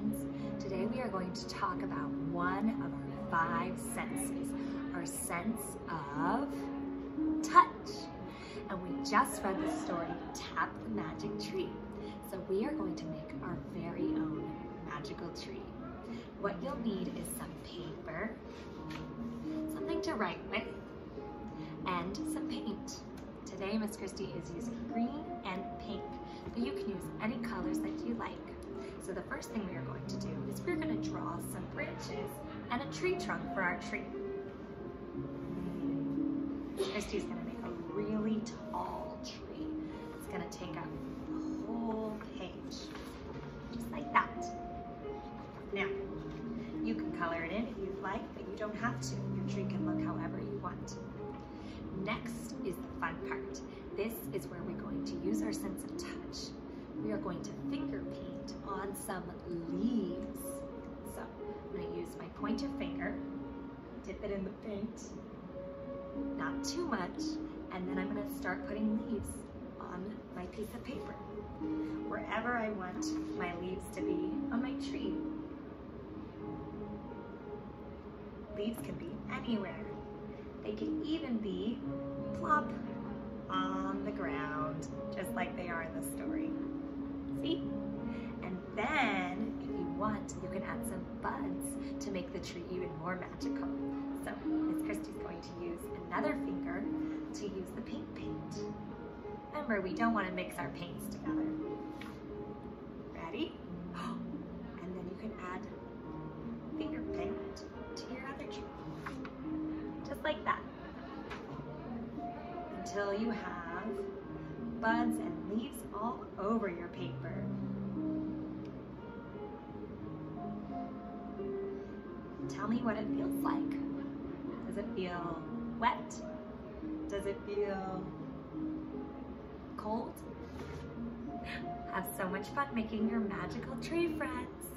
friends. Today we are going to talk about one of our five senses, our sense of touch. And we just read the story, Tap the Magic Tree. So we are going to make our very own magical tree. What you'll need is some paper, something to write with, and some paint. Today Miss Christie is using green and pink, but you can use any colors that you like. So the first thing we are going to do is we're going to draw some branches and a tree trunk for our tree. Christy's going to make a really tall tree. It's going to take up a whole page, just like that. Now, you can color it in if you'd like, but you don't have to. Your tree can look however you want. Next is the fun part. This is where we're going to use our sense of touch. We are going to finger paint on some leaves. So I'm going to use my pointer finger, dip it in the paint, not too much, and then I'm going to start putting leaves on my piece of paper, wherever I want my leaves to be on my tree. Leaves can be anywhere. They can even be add some buds to make the tree even more magical. So, Miss Christy's going to use another finger to use the pink paint. Remember, we don't want to mix our paints together. Ready? And then you can add finger paint to your other tree. Just like that. Until you have buds and leaves all over your paper. Tell me what it feels like. Does it feel wet? Does it feel cold? Have so much fun making your magical tree, friends.